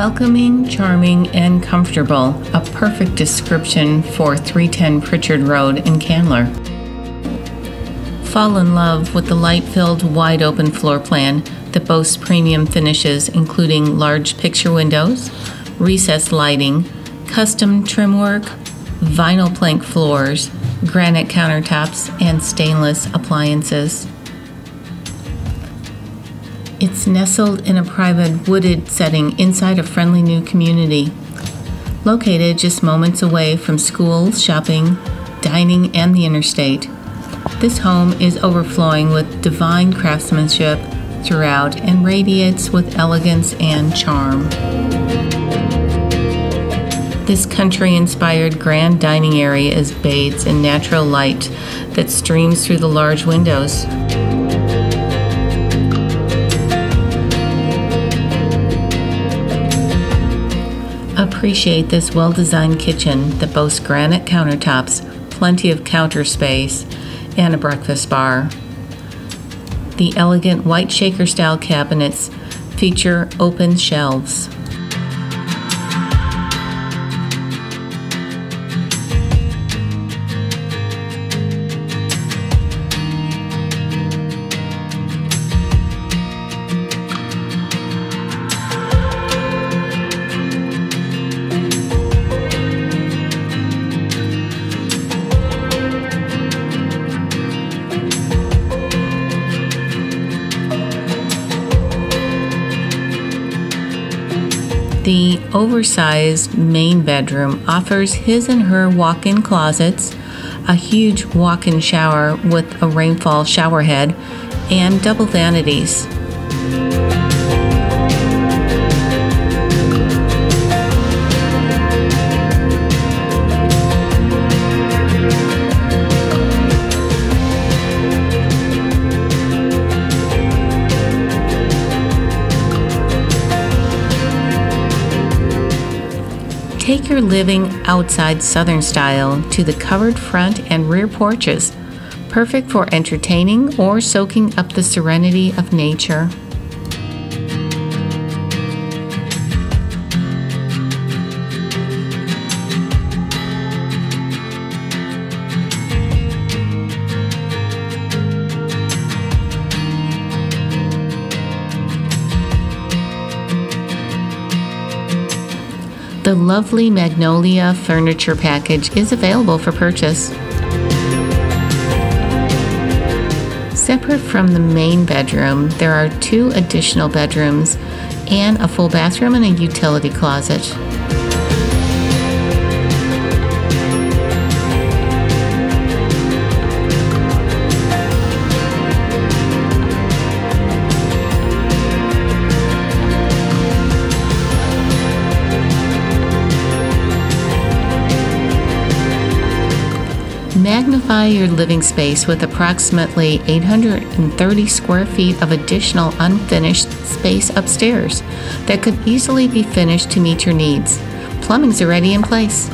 Welcoming, charming, and comfortable, a perfect description for 310 Pritchard Road in Candler. Fall in love with the light filled, wide open floor plan that boasts premium finishes, including large picture windows, recessed lighting, custom trim work, vinyl plank floors, granite countertops, and stainless appliances. It's nestled in a private wooded setting inside a friendly new community. Located just moments away from schools, shopping, dining, and the interstate, this home is overflowing with divine craftsmanship throughout and radiates with elegance and charm. This country inspired grand dining area is bathed in natural light that streams through the large windows. Appreciate this well designed kitchen that boasts granite countertops, plenty of counter space, and a breakfast bar. The elegant white shaker style cabinets feature open shelves. The oversized main bedroom offers his and her walk in closets, a huge walk in shower with a rainfall shower head, and double vanities. Take your living outside Southern style to the covered front and rear porches, perfect for entertaining or soaking up the serenity of nature. The lovely Magnolia furniture package is available for purchase. Separate from the main bedroom, there are two additional bedrooms and a full bathroom and a utility closet. Magnify your living space with approximately 830 square feet of additional unfinished space upstairs that could easily be finished to meet your needs. Plumbing's already in place.